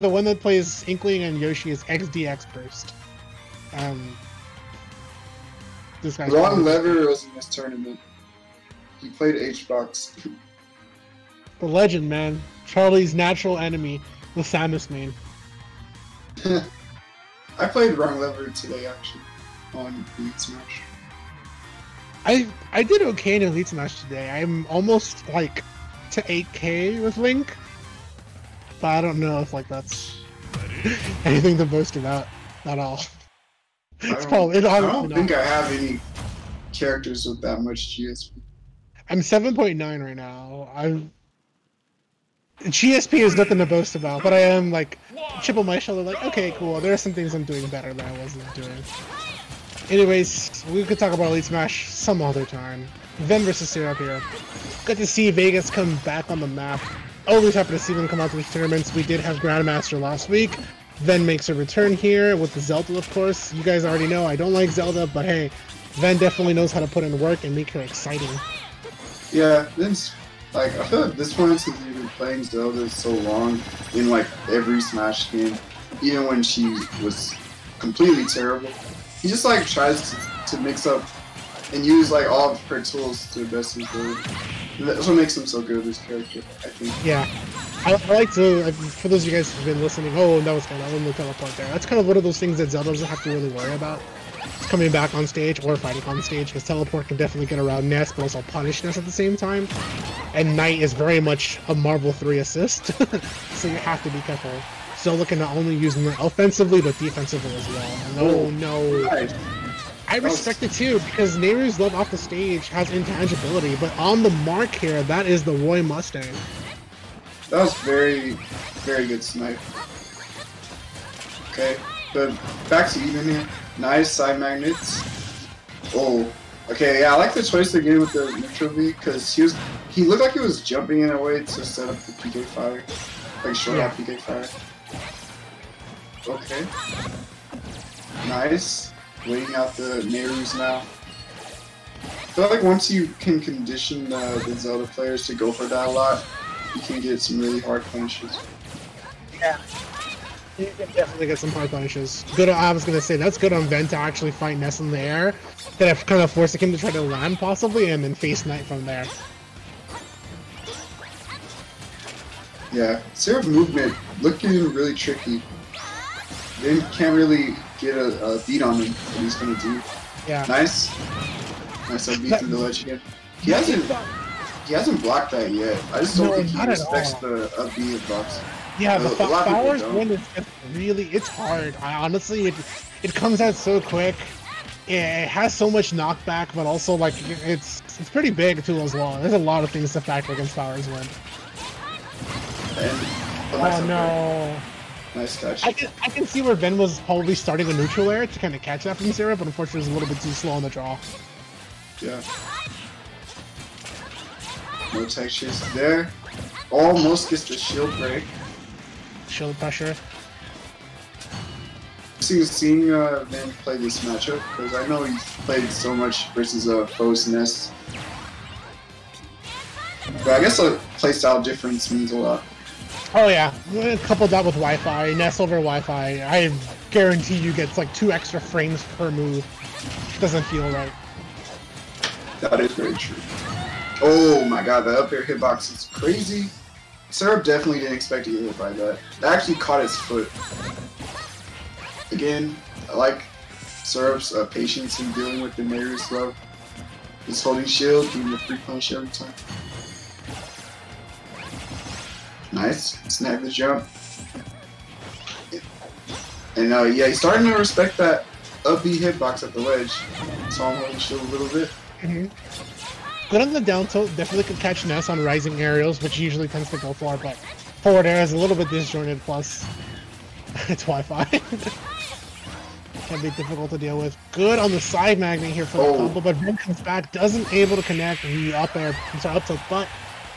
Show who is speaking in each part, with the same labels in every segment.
Speaker 1: the one that plays Inkling and Yoshi is XDX Burst. Um,
Speaker 2: this guy's Ron Lever was in this tournament. He played H-Box.
Speaker 1: The legend, man. Charlie's natural enemy, the Samus main.
Speaker 2: I played Ron Lever today, actually, on Elite Smash.
Speaker 1: I I did okay in Elite Smash today. I'm almost like to 8k with Link, but I don't know if like that's anything to boast about at all.
Speaker 2: It's probably. It I don't think not. I have any characters with that much GSP.
Speaker 1: I'm 7.9 right now. I'm GSP is nothing to boast about, but I am like chip on my shoulder, like okay, cool. There are some things I'm doing better than I wasn't doing. Anyways, we could talk about Elite Smash some other time. Ven versus here. Good to see Vegas come back on the map. Always happy to see them come out to these tournaments. We did have Grandmaster last week. Ven makes a return here with the Zelda, of course. You guys already know I don't like Zelda, but hey, Ven definitely knows how to put in work and make her exciting.
Speaker 2: Yeah, Ven's like I feel like this point since he's been playing Zelda so long in like every Smash game, even when she was completely terrible, he just like tries to, to mix up and use like all of her tools to the best of his ability. That's what makes him so good, this character, I think.
Speaker 1: Yeah. I, I, like to, for those of you guys who've been listening, oh, that was kind of, the teleport there. That's kind of one of those things that Zelda doesn't have to really worry about. It's coming back on stage or fighting on stage, because teleport can definitely get around Ness, but also punish Ness at the same time. And Knight is very much a Marvel 3 assist, so you have to be careful. Zelda can not only use Knight offensively, but defensively as well. No, oh, no. I respect it too, because Nayru's love off the stage has intangibility, but on the mark here, that is the Roy Mustang.
Speaker 2: That was very, very good snipe. Okay, but back to even here. Nice side magnets. Oh, okay, yeah, I like the choice they gave with the neutral B because he was he looked like he was jumping in a way to set up the PK fire, like short yeah. PK fire. Okay, nice. Waiting out the Nayru's now. I feel like once you can condition uh, the Zelda players to go for that a lot, you can get some really hard punishes.
Speaker 1: Yeah. You can definitely get some hard punishes. Good. I was gonna say that's good on Ven to actually fight Ness in the air. That have kind of forcing him to try to land possibly, and then face Knight from there.
Speaker 2: Yeah, Syrup movement looking really tricky. Then can't really get a, a, beat on him. What he's gonna do?
Speaker 1: Yeah.
Speaker 2: Nice. Nice. I beat through the ledge again. He hasn't. He hasn't blocked that yet. I just don't no, think he respects the up B box.
Speaker 1: Yeah, the Farore's wind is just really, it's hard. I honestly, it, it comes out so quick. It has so much knockback, but also like it's it's pretty big too as well. There's a lot of things to factor against Farore's wind.
Speaker 2: And,
Speaker 1: oh no.
Speaker 2: Nice catch.
Speaker 1: I can, I can see where Ven was probably starting a neutral air to kind of catch that from Zero, but unfortunately it was a little bit too slow on the draw.
Speaker 2: Yeah. No tech chase there. Almost gets the shield break.
Speaker 1: Shield pressure.
Speaker 2: Seeing, seeing uh, Ven play this matchup, because I know he's played so much versus uh, Foes Ness. But I guess a playstyle difference means a lot.
Speaker 1: Oh yeah, coupled that with Wi-Fi, Ness over Wi-Fi, I guarantee you gets like two extra frames per move. Doesn't feel right.
Speaker 2: That is very true. Oh my god, the up air hitbox is crazy. Syrup definitely didn't expect to get hit by that. That actually caught his foot. Again, I like Syrup's uh, patience in dealing with the Nayru's love. He's holding shield, giving the free punch every time. Nice. Snag the jump. And uh, yeah, he's starting to respect that up B hitbox at the ledge. So I'm holding shield a little bit.
Speaker 1: Mm -hmm. Good on the down tilt, definitely could catch Ness on rising aerials, which usually tends to go for, but forward air is a little bit disjointed, plus it's Wi-Fi. Can be difficult to deal with. Good on the side magnet here for the oh. combo, but Ven comes back, doesn't able to connect the up air, sorry, up tilt, but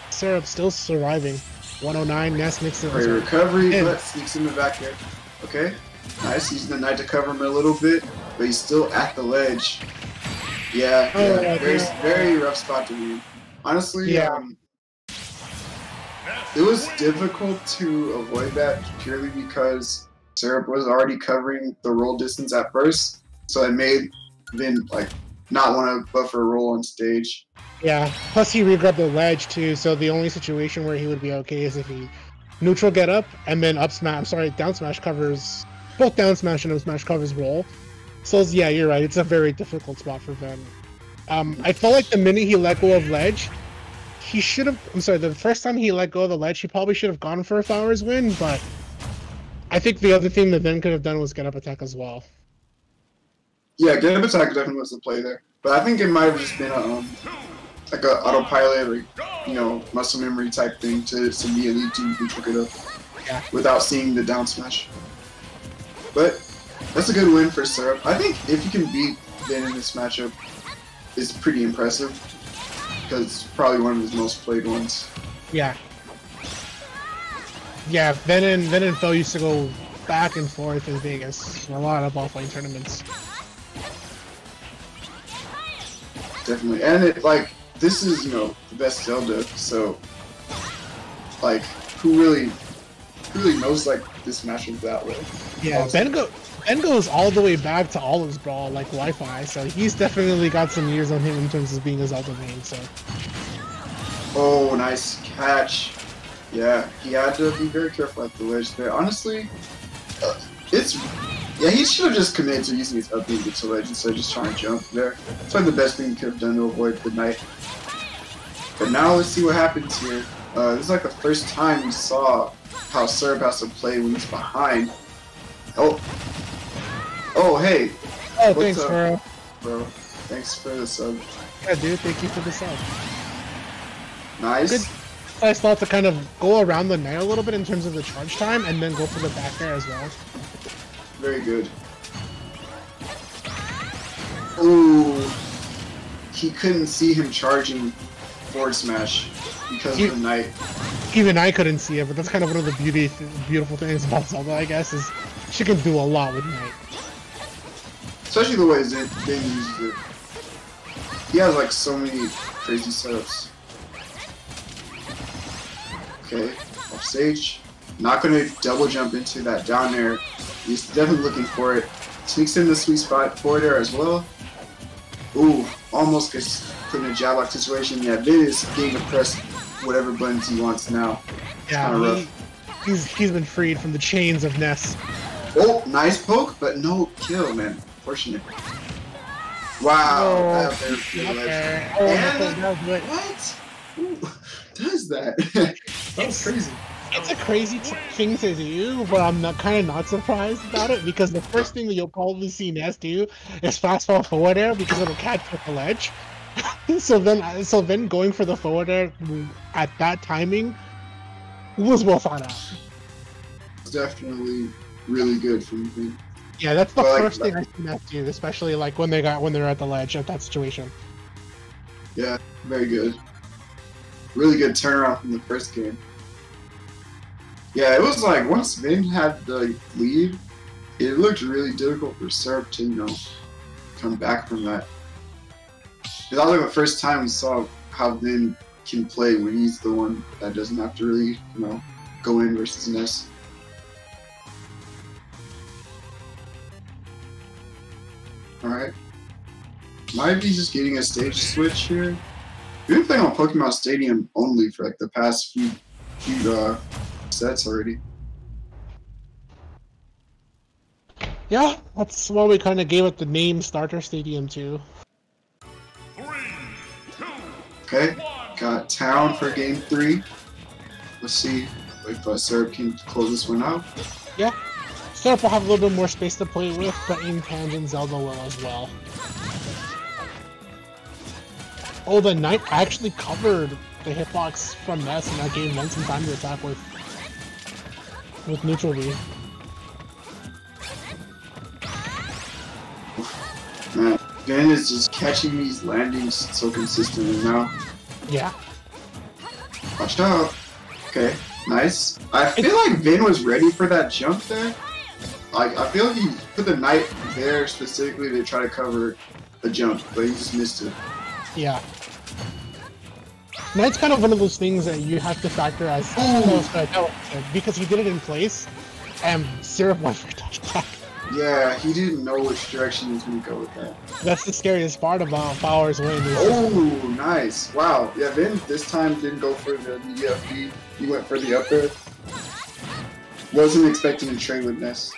Speaker 1: Syrup still surviving. 109, Ness makes it.
Speaker 2: Great recovery, in. but sneaks in the back here. Okay, nice, using the knight to cover him a little bit, but he's still at the ledge. Yeah, oh, yeah, very, very rough spot to be in. Honestly,
Speaker 1: yeah.
Speaker 2: Um, it was difficult to avoid that purely because Syrup was already covering the roll distance at first, so it made Ven like not want to buffer a roll on stage.
Speaker 1: Yeah. Plus, he regrabbed the ledge too, so the only situation where he would be okay is if he neutral get up and then up smash. Sorry, down smash covers both down smash and up smash covers roll. So yeah, you're right. It's a very difficult spot for Ven. Um, I felt like the minute he let go of ledge, he should have. I'm sorry. The first time he let go of the ledge, he probably should have gone for a Farore's wind. But I think the other thing that Ven could have done was get up attack as well.
Speaker 2: Yeah, up attack definitely was the play there, but I think it might have just been a, um, like a autopilot or you know muscle memory type thing to, to immediately do neutral get up
Speaker 1: Yeah.
Speaker 2: without seeing the down smash. But that's a good win for Syrup. I think if you can beat Ven in this matchup, it's pretty impressive because it's probably one of his most played ones.
Speaker 1: Yeah. Yeah, Ven and Phil used to go back and forth in Vegas in a lot of offline tournaments.
Speaker 2: Definitely, and it like this is you know the best Zelda, so like who really, who really knows like this matchup that way?
Speaker 1: Yeah, Ven go Ven goes all the way back to all Olive's Brawl, like Wi-Fi, so he's definitely got some years on him in terms of being a Zelda main. So
Speaker 2: Oh, nice catch. Yeah, he had to be very careful at the ledge there. Honestly, uh, it's yeah he should have just committed to using his up beam to get to ledge instead of just trying to jump there. It's like the best thing he could have done to avoid the knight. But now let's see what happens here. Uh, this is like the first time we saw how Syrup has to play when he's behind. Oh, oh hey,
Speaker 1: oh,
Speaker 2: What's
Speaker 1: thanks,
Speaker 2: up?
Speaker 1: bro.
Speaker 2: bro. Thanks for the sub.
Speaker 1: Yeah, dude, thank you for the sub.
Speaker 2: Nice.
Speaker 1: Good. I thought to kind of go around the net a little bit in terms of the charge time, and then go for the back there as well.
Speaker 2: Very good. Ooh. He couldn't see him charging forward smash because
Speaker 1: You-
Speaker 2: of the knight.
Speaker 1: Even I couldn't see it, but that's kind of one of the beauty, beautiful things about Zelda, I guess, is she can do a lot with Knight.
Speaker 2: Especially the way Ven, Ven uses it. He has like so many crazy setups. Okay, off stage. Not gonna double jump into that down air. He's definitely looking for it. Sneaks in the sweet spot forward air as well. Ooh, almost gets put in a jab lock situation. Yeah, is getting to press whatever buttons he wants now.
Speaker 1: Yeah,
Speaker 2: kinda
Speaker 1: he, he's he's been freed from the chains of Ness.
Speaker 2: Oh, nice poke, but no kill, man. Fortunate. Wow.
Speaker 1: Oh,
Speaker 2: that- oh, that was good.
Speaker 1: Okay. Oh,
Speaker 2: And-
Speaker 1: that- that was.
Speaker 2: What? Who does that? that was crazy.
Speaker 1: It's a crazy t- thing to do, but I'm not kind of not surprised about it because the first thing that you'll probably see Ness do is fast fall forward air because it'll catch at the ledge. so then, uh, so then going for the forward air at that timing was well thought out.
Speaker 2: Definitely really good from him.
Speaker 1: Yeah, that's the
Speaker 2: like-
Speaker 1: first thing uh, I see Ness do, especially like when they got when they're at the ledge at that situation.
Speaker 2: Yeah, very good. Really good turnaround from the first game. Yeah, it was like once Ven had the lead, it looked really difficult for Syrup to, you know, come back from that. It was like the first time we saw how Ven can play when he's the one that doesn't have to really, you know, go in versus Ness. Alright. Might be just getting a stage switch here. We've been playing on Pokemon Stadium only for like the past few few uh, sets already.
Speaker 1: Yeah, that's why we kind of gave it the name Starter Stadium too.
Speaker 2: Okay, got Town for game three. Let's see if uh, Syrup can close this one out.
Speaker 1: Yeah. Syrup will have a little bit more space to play with, but in tangent Zelda will as well. Oh, the Knight actually covered the hitbox from Ness and that gave Ven some time to attack with with neutral B.
Speaker 2: Man, Ven is just catching these landings so consistently now.
Speaker 1: Yeah.
Speaker 2: Watch out. Okay, nice. I feel like Ven was ready for that jump there. Like, I feel like he put the knight there specifically to try to cover the jump, but he just missed it.
Speaker 1: Yeah. Knight's kind of one of those things that you have to factor as
Speaker 2: Ooh.
Speaker 1: because he did it in place, and Syrup went for a touchback.
Speaker 2: Yeah, he didn't know which direction he was going to go with that.
Speaker 1: That's the scariest part about Farore's wind.
Speaker 2: Oh, nice. Wow. Yeah, Ven this time didn't go for the EFB. He went for the up air. Wasn't expecting to trade with Ness.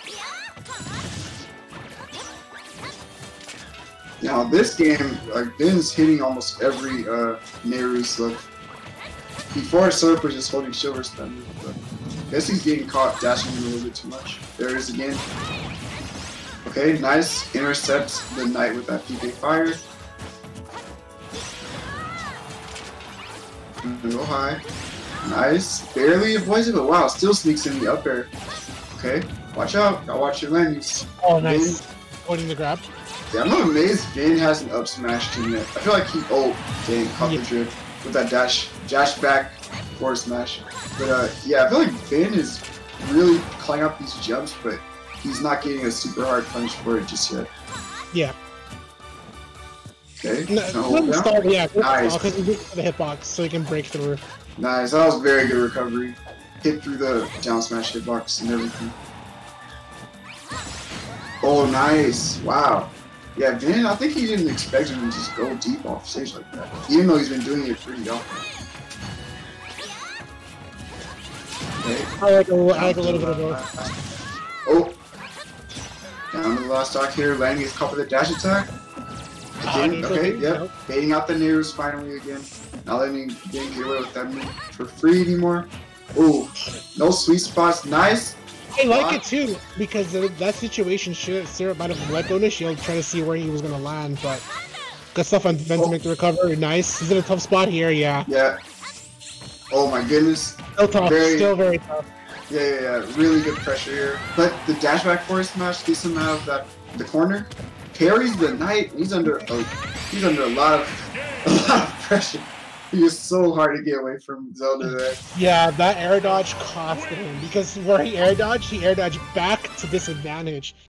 Speaker 2: Now, this game, like, Ven's hitting almost every uh, Nayru's love. Before, was just holding Silver Spender, but I guess he's getting caught dashing a little bit too much. There it is again. Okay, nice. Intercepts the Knight with that PK Fire. Go high. Nice. Barely avoids it, but wow, still sneaks in the up air. Okay, watch out. Gotta watch your landings.
Speaker 1: Oh, nice. Holding the grab.
Speaker 2: Yeah, I'm not amazed Ven has an up smash team yet. I feel like he. Oh, dang, caught the
Speaker 1: Yeah.
Speaker 2: drift with that dash, dash back, forward smash. But uh, yeah, I feel like Ven is really climbing up these jumps, but he's not getting a super hard punch for it just yet.
Speaker 1: Yeah.
Speaker 2: Okay,
Speaker 1: No,
Speaker 2: now hold
Speaker 1: let him start, yeah,
Speaker 2: Nice.
Speaker 1: because he gets the hitbox, so he can break through.
Speaker 2: Nice, that was very good recovery. Hit through the down smash hitbox and everything. Oh, nice! Wow. Yeah, Ven, I think he didn't expect him to just go deep off stage like that, even though he's been doing it pretty often. Okay.
Speaker 1: I like a, I like a little bit of both.
Speaker 2: Oh! Down to the last stock here, landing his couple of the dash attack.
Speaker 1: Ah,
Speaker 2: Again, okay, yep.
Speaker 1: nope.
Speaker 2: Baiting out the Nayru's finally again. Not letting him get away with that move for free anymore. Ooh, no sweet spots. Nice.
Speaker 1: I like it too, because the, that situation should Syrup might have let go the shield, trying to see where he was gonna land, but good stuff on Ven
Speaker 2: Oh.
Speaker 1: to make the oh. recovery. Nice. He's in a tough spot here, yeah.
Speaker 2: Yeah. Oh my goodness.
Speaker 1: Still tough,
Speaker 2: Very-
Speaker 1: still very tough.
Speaker 2: Yeah, yeah, yeah. Really good pressure here. But the dash back forward smash gets him out of that the corner. Parries the knight. He's under oh, he's under a lot of a lot of pressure. He was so hard to get away from Zelda there.
Speaker 1: Yeah, that air dodge costed him because where he air dodged, he air dodged back to disadvantage.